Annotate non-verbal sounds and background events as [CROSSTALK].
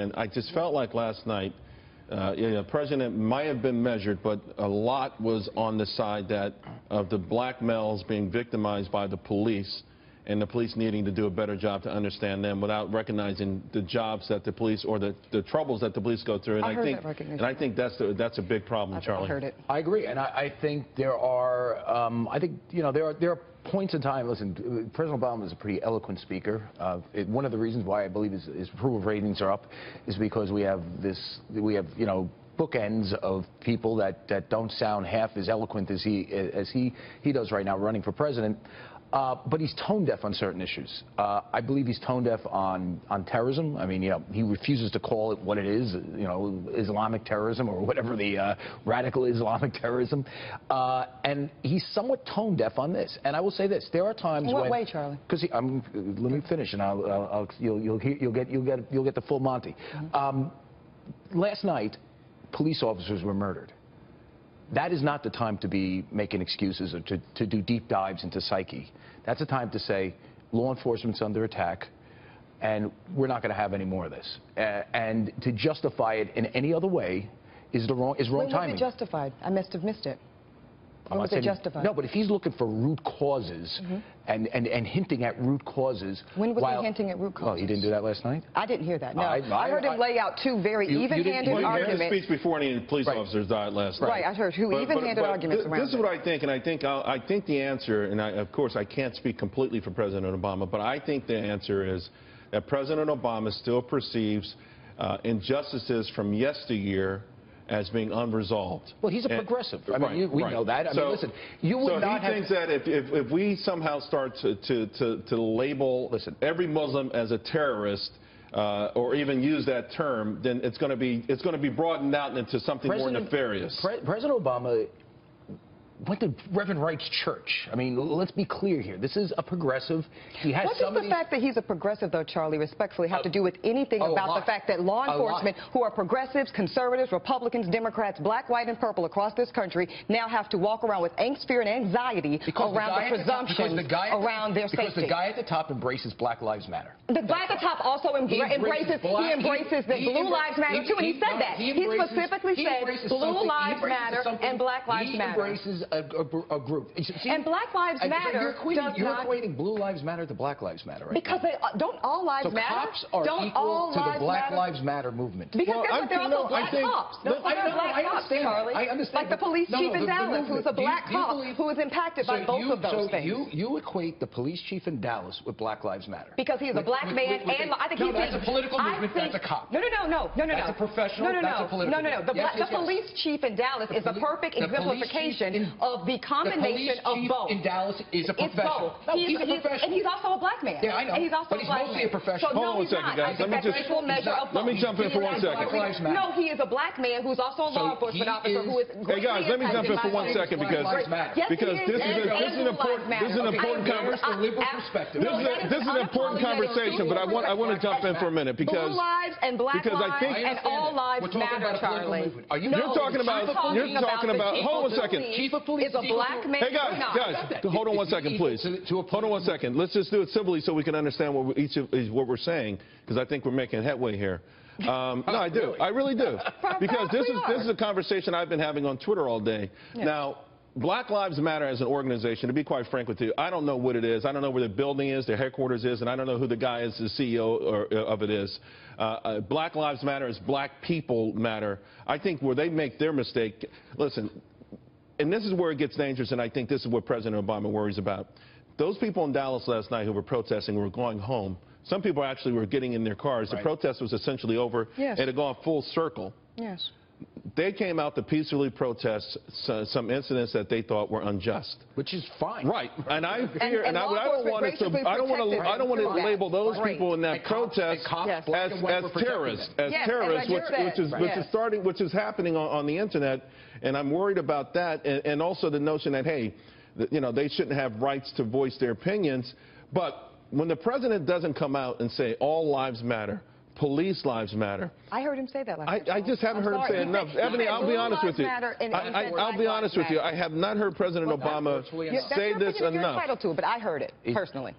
And I just felt like last night, uh, the president might have been measured, but a lot was on the side that of the black males being victimized by the police and the police needing to do a better job to understand them without recognizing the jobs that the police or the, the troubles that the police go through. And I heard think, that recognition. and I think that's the, that's a big problem, I, Charlie. I heard it. I agree, and I, I think there are, um, I think you know, there are there are points in time. Listen, President Obama is a pretty eloquent speaker. Uh, it, one of the reasons why I believe his, his approval ratings are up is because we have this, we have you know bookends of people that, that don't sound half as eloquent as he as he he does right now running for president. Uh, but he's tone deaf on certain issues. Uh, I believe he's tone deaf on, on terrorism. I mean, you know, he refuses to call it what it is, you know, Islamic terrorism or whatever the uh, radical Islamic terrorism. Uh, and he's somewhat tone deaf on this. And I will say this: there are times In what when, way, Charlie? Because I'm. Let me finish, and I'll, I'll, I'll you'll, you'll, hear, you'll get you'll get you'll get the full Monty. Mm-hmm. Um, last night, police officers were murdered that is not the time to be making excuses or to, to do deep dives into psyche. That's a time to say, law enforcement's under attack, and we're not going to have any more of this. Uh, and to justify it in any other way is the wrong is wrong when timing. was it justified? I must have missed it. I'm not saying- justified? No, but if he's looking for root causes and, and, and hinting at root causes. When was he hinting at root Well, he didn't do that last night? I didn't hear that. No, I- I, I- heard him I- lay out two very You- you didn't- even-handed you Well, he had a arguments. speech before any police Right. officers died last night. Right, I heard two But- but- even-handed arguments thi- around This is it. what I think, and I think I'll, I think the answer, and I, of course I can't speak completely for President Obama, but I think the answer is that President Obama still perceives uh, injustices from yesteryear as being unresolved. Well, he's a And- progressive. I mean, right, you- we right. know that. I mean, so, listen, you would so not he have- thinks that if, if, if we somehow start to, to, to, to label Listen. every Muslim as a terrorist, uh, or even use that term, then it's going to be it's going to be broadened out into something more nefarious. Pre- President Obama went to Reverend Wright's church. I mean, let's be clear here. This is a progressive. He has What does the fact that he's a progressive, though, Charlie, respectfully, have to do with anything about lot. the fact that law enforcement, who are progressives, conservatives, Republicans, Democrats, black, white, and purple across this country, now have to walk around with angst, fear, and anxiety because around the, at top- presumptions because the guy at the- around their because safety? the guy at the top embraces Black Lives Matter. The guy at the top also He embra- embraces, he black- embraces that he blue lives matter he- too, and he, he- said no, that. He, He, embraces- specifically he said blue lives matter and black lives he matter. A, a, a group. See, And Black Lives so Matter You're equating, does you're not- equating blue lives matter to Black Lives Matter, right? Because they, uh, don't all lives so matter? cops are don't equal all to the Black matter? Lives Matter movement. Because Well, guess what? They're also no, I black think- cops. No, I know, black I understand that. Charlie. I understand Like the police No, chief no, in Dallas, who's a black cop, who is impacted by both of those so things. You, you equate the police chief in Dallas with Black Lives Matter. Because he is a black man, and I think no, he's that's a political I movement. that's a cop. No, no, no, no, no, no, That's a professional, No, no, no. No, no, no. The, movement. Yes, bla- yes, the yes. police chief in Dallas is a perfect exemplification of the combination the of both. in Dallas is a It's professional. both. No, he's, he's a he's- professional. And he's also a black man. Yeah, I know. And he's also But a he's black mostly man. a professional. So Hold no, on one he's second, not. guys. Let me just- an equal measure of Let me jump in for one He is second. a- Black Lives Matter. No, he is a black man who's also a law enforcement officer who is Hey guys, let me jump in for one second because Lives Matter. Yes, because this is and- a, this is and an important this is an important conversation. There's the liberal I- perspective. This is, that a, this is an important conversation, but I want I want to jump in for a minute because Blue lives and black because I lives think- and all lives matter, about a political Charlie. Are you you're talking about- you're talking about- hold on a second. Chief of police is a black man. Hey guys, guys, hold on one Is he second, equal please. to- to a Hold on one second. Let's just do it simply so we can understand what we, each of is what we're saying, because I think we're making headway here. Um, no, I do. Really? I really do. [LAUGHS] Because this is this is a conversation I've been having on Twitter all day. Now. Black Lives Matter as an organization, to be quite frank with you, I don't know what it is. I don't know where the building is, their headquarters is, and I don't know who the guy is, the CEO or, uh, of it is. Uh, uh, Black Lives Matter is Black People Matter. I think where they make their mistake, listen, and this is where it gets dangerous, and I think this is what President Obama worries about. Those people in Dallas last night who were protesting were going home. Some people actually were getting in their cars. The protest was essentially over. Yes. It had gone full circle. Yes. They came out to peacefully protest some incidents that they thought were unjust. Which is fine. Right, and I fear, and and, I, I don't want to, I don't want to, I don't want to label those Right. people in that And cops- protest cops, Yes. as, as terrorists, them. as Yes, terrorists, which, which is Right. which Yes. is starting, which is happening on, on the internet, and I'm worried about that, and, and also the notion that hey, that, you know, they shouldn't have rights to voice their opinions, but when the president doesn't come out and say all lives matter, police lives matter. I heard him say that last I, night. I just haven't I'm heard him say He enough. Eboni, I'll be honest with you. I, and I, black I'll be honest with you. I have not heard President Well, Obama say this. You're enough. entitled to it, but I heard it personally.